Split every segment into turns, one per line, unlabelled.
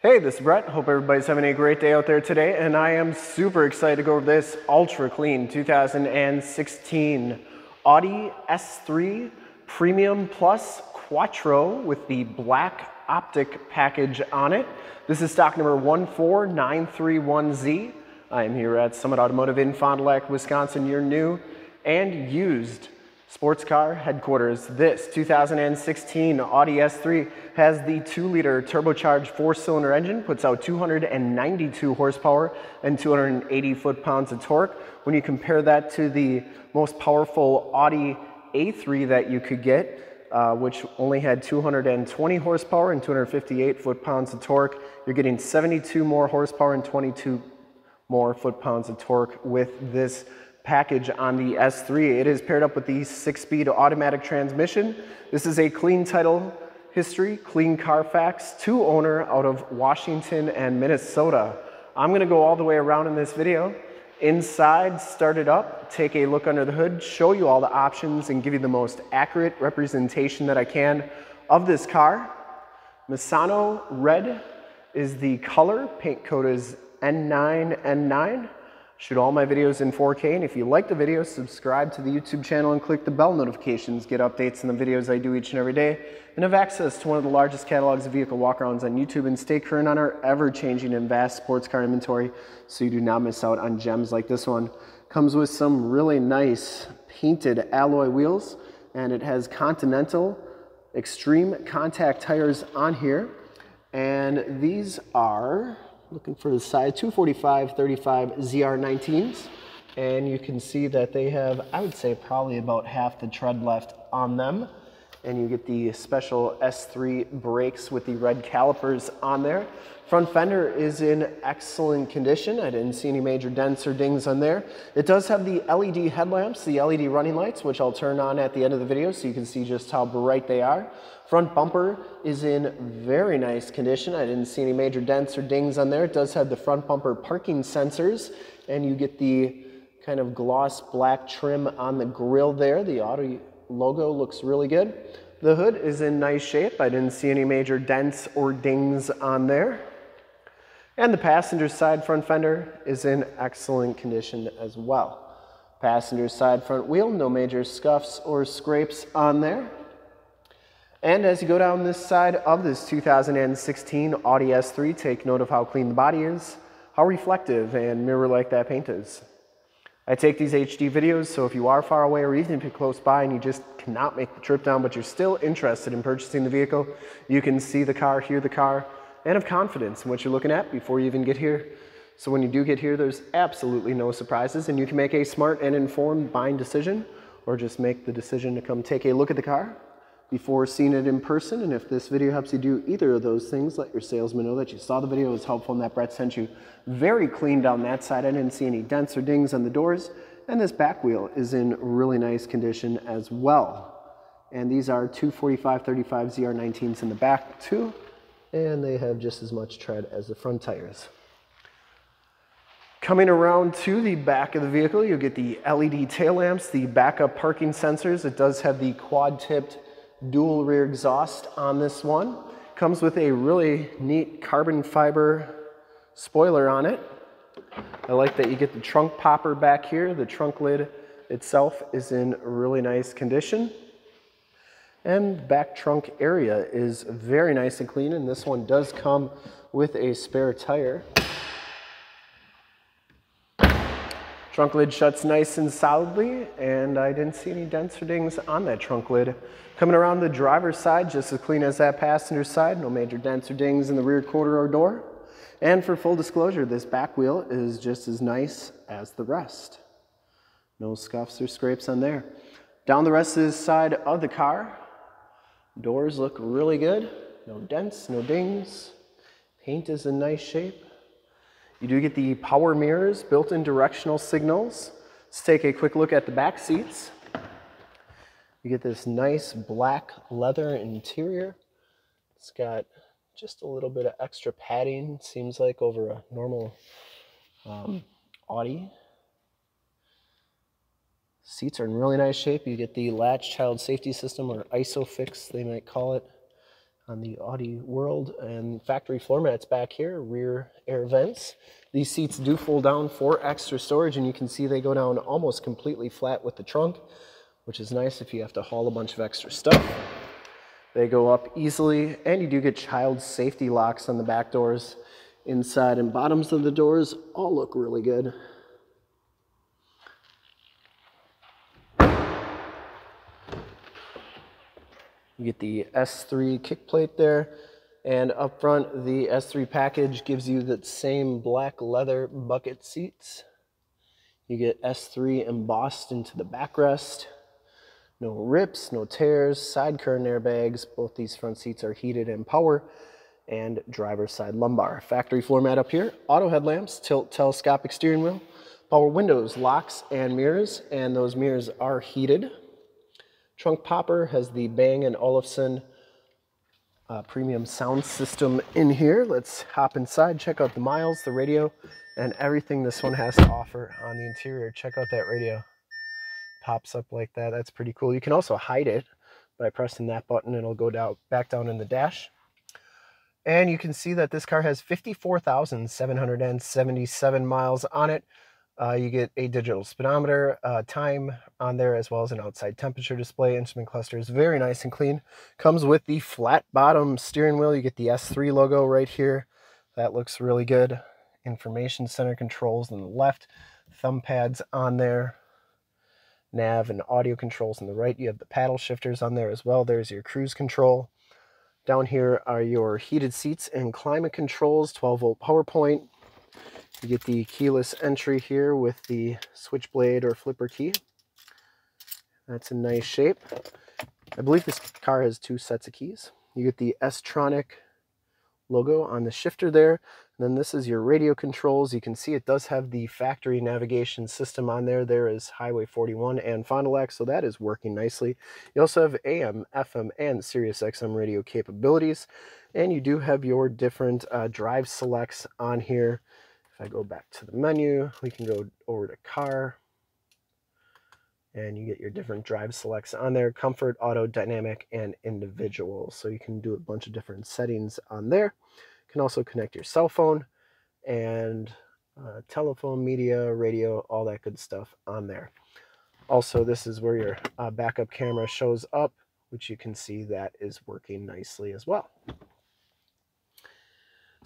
Hey, this is Brett. Hope everybody's having a great day out there today, and I am super excited to go over this ultra clean 2016 Audi S3 Premium Plus Quattro with the black optic package on it. This is stock number 14931Z. I am here at Summit Automotive in Fond du Lac, Wisconsin, your new and used Sports car headquarters. This 2016 Audi S3 has the 2-liter turbocharged 4-cylinder engine, puts out 292 horsepower and 280 foot-pounds of torque. When you compare that to the most powerful Audi A3 that you could get, uh, which only had 220 horsepower and 258 foot-pounds of torque, you're getting 72 more horsepower and 22 more foot-pounds of torque with this package on the S3. It is paired up with the six-speed automatic transmission. This is a clean title history, clean Carfax, two owner out of Washington and Minnesota. I'm gonna go all the way around in this video. Inside, start it up, take a look under the hood, show you all the options and give you the most accurate representation that I can of this car. Misano Red is the color, paint code is N9N9. Shoot all my videos in 4K, and if you like the video, subscribe to the YouTube channel and click the bell notifications, get updates on the videos I do each and every day, and have access to one of the largest catalogs of vehicle walkarounds on YouTube, and stay current on our ever-changing and vast sports car inventory so you do not miss out on gems like this one. Comes with some really nice painted alloy wheels, and it has Continental Extreme Contact tires on here, and these are looking for the size 245 35 ZR19s and you can see that they have I would say probably about half the tread left on them and you get the special S3 brakes with the red calipers on there. Front fender is in excellent condition. I didn't see any major dents or dings on there. It does have the LED headlamps, the LED running lights, which I'll turn on at the end of the video so you can see just how bright they are. Front bumper is in very nice condition. I didn't see any major dents or dings on there. It does have the front bumper parking sensors and you get the kind of gloss black trim on the grill there. The Audi logo looks really good. The hood is in nice shape. I didn't see any major dents or dings on there. And the passenger side front fender is in excellent condition as well. Passenger side front wheel, no major scuffs or scrapes on there. And as you go down this side of this 2016 Audi S3, take note of how clean the body is, how reflective and mirror-like that paint is. I take these HD videos, so if you are far away or even if you're close by and you just cannot make the trip down, but you're still interested in purchasing the vehicle, you can see the car, hear the car, and have confidence in what you're looking at before you even get here. So when you do get here, there's absolutely no surprises and you can make a smart and informed buying decision or just make the decision to come take a look at the car before seeing it in person. And if this video helps you do either of those things, let your salesman know that you saw the video, was helpful, and that Brett sent you very clean down that side. I didn't see any dents or dings on the doors. And this back wheel is in really nice condition as well. And these are 245-35 ZR19s in the back too. And they have just as much tread as the front tires. Coming around to the back of the vehicle, you'll get the LED tail lamps, the backup parking sensors. It does have the quad-tipped dual rear exhaust on this one. Comes with a really neat carbon fiber spoiler on it. I like that you get the trunk popper back here. The trunk lid itself is in really nice condition. And back trunk area is very nice and clean. And this one does come with a spare tire. Trunk lid shuts nice and solidly, and I didn't see any dents or dings on that trunk lid. Coming around the driver's side, just as clean as that passenger side, no major dents or dings in the rear quarter or door. And for full disclosure, this back wheel is just as nice as the rest. No scuffs or scrapes on there. Down the rest of this side of the car, doors look really good. No dents, no dings. Paint is in nice shape. You do get the power mirrors, built-in directional signals. Let's take a quick look at the back seats. You get this nice black leather interior. It's got just a little bit of extra padding, seems like over a normal um, Audi. Seats are in really nice shape. You get the latch child safety system or ISOFIX, they might call it. On the Audi world and factory floor mats back here, rear air vents. These seats do fold down for extra storage and you can see they go down almost completely flat with the trunk, which is nice if you have to haul a bunch of extra stuff. They go up easily and you do get child safety locks on the back doors. Inside and bottoms of the doors all look really good. You get the S3 kick plate there. And up front, the S3 package gives you that same black leather bucket seats. You get S3 embossed into the backrest. No rips, no tears, side curtain airbags. Both these front seats are heated and power and driver's side lumbar. Factory floor mat up here, auto headlamps, tilt telescopic steering wheel, power windows, locks, and mirrors, and those mirrors are heated. Trunk popper has the Bang & Olufsen uh, premium sound system in here. Let's hop inside, check out the miles, the radio, and everything this one has to offer on the interior. Check out that radio. Pops up like that. That's pretty cool. You can also hide it by pressing that button. It'll go down back down in the dash. And you can see that this car has 54,777 miles on it. Uh, you get a digital speedometer, uh, time on there, as well as an outside temperature display. Instrument cluster is very nice and clean. Comes with the flat bottom steering wheel. You get the S3 logo right here. That looks really good. Information center controls on the left. Thumb pads on there. Nav and audio controls on the right. You have the paddle shifters on there as well. There's your cruise control. Down here are your heated seats and climate controls, 12 volt power point, you get the keyless entry here with the switchblade or flipper key. That's a nice shape. I believe this car has two sets of keys. You get the S-Tronic logo on the shifter there. And then this is your radio controls. You can see it does have the factory navigation system on there. There is Highway 41 and Fond du Lac, so that is working nicely. You also have AM, FM, and Sirius XM radio capabilities. And you do have your different uh, drive selects on here. If I go back to the menu, we can go over to car and you get your different drive selects on there, comfort, auto, dynamic, and individual. So you can do a bunch of different settings on there. You can also connect your cell phone and uh, telephone, media, radio, all that good stuff on there. Also, this is where your uh, backup camera shows up, which you can see that is working nicely as well.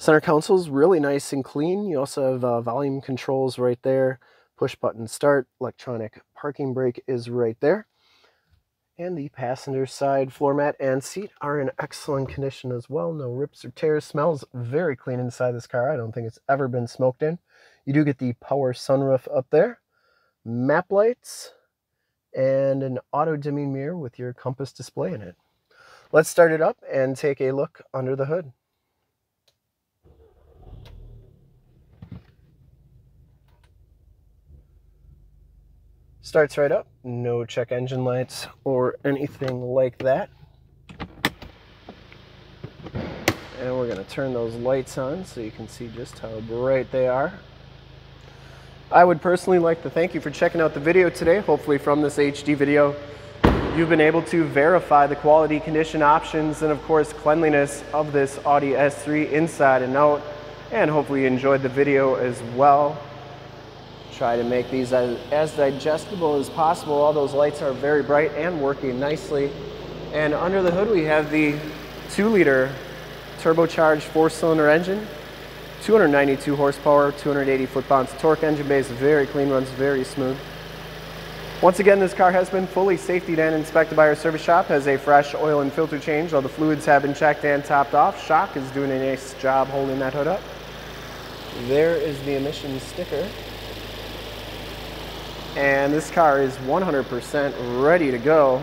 Center console is really nice and clean. You also have uh, volume controls right there. Push button start, electronic parking brake is right there. And the passenger side floor mat and seat are in excellent condition as well. No rips or tears. Smells very clean inside this car. I don't think it's ever been smoked in. You do get the power sunroof up there. Map lights and an auto dimming mirror with your compass display in it. Let's start it up and take a look under the hood. Starts right up, no check engine lights or anything like that. And we're gonna turn those lights on so you can see just how bright they are. I would personally like to thank you for checking out the video today. Hopefully from this HD video, you've been able to verify the quality condition options and of course cleanliness of this Audi S3 inside and out. And hopefully you enjoyed the video as well try to make these as, as digestible as possible. All those lights are very bright and working nicely. And under the hood, we have the two liter turbocharged four cylinder engine, 292 horsepower, 280 foot-pounds torque. Engine is very clean, runs very smooth. Once again, this car has been fully safety and inspected by our service shop, has a fresh oil and filter change. All the fluids have been checked and topped off. Shock is doing a nice job holding that hood up. There is the emissions sticker. And this car is 100% ready to go.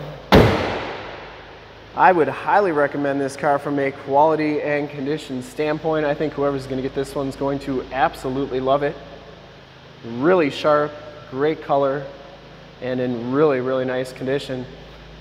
I would highly recommend this car from a quality and condition standpoint. I think whoever's gonna get this one's going to absolutely love it. Really sharp, great color, and in really, really nice condition.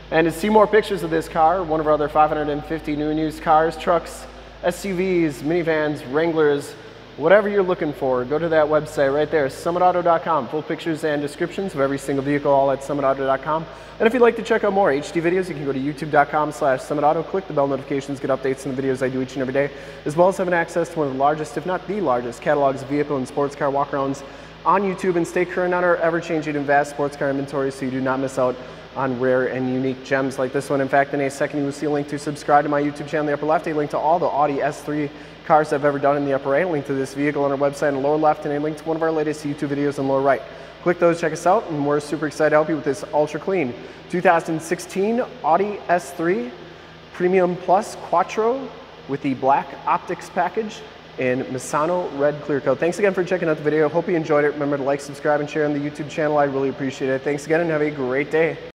And to see more pictures of this car, one of our other 550 new and used cars, trucks, SUVs, minivans, Wranglers, whatever you're looking for, go to that website right there, summitauto.com. Full pictures and descriptions of every single vehicle, all at summitauto.com. And if you'd like to check out more HD videos, you can go to youtube.com slash summitauto, click the bell notifications, get updates on the videos I do each and every day, as well as having access to one of the largest, if not the largest, catalogs of vehicle and sports car walkarounds on YouTube and stay current on our ever-changing and vast sports car inventory so you do not miss out on rare and unique gems like this one. In fact, in a second, you will see a link to subscribe to my YouTube channel in the upper left, a link to all the Audi S3 cars I've ever done in the upper right, a link to this vehicle on our website in the lower left, and a link to one of our latest YouTube videos in the lower right. Click those, check us out, and we're super excited to help you with this ultra clean 2016 Audi S3 Premium Plus Quattro with the black optics package in Misano Red Clear Coat. Thanks again for checking out the video. Hope you enjoyed it. Remember to like, subscribe, and share on the YouTube channel. I really appreciate it. Thanks again, and have a great day.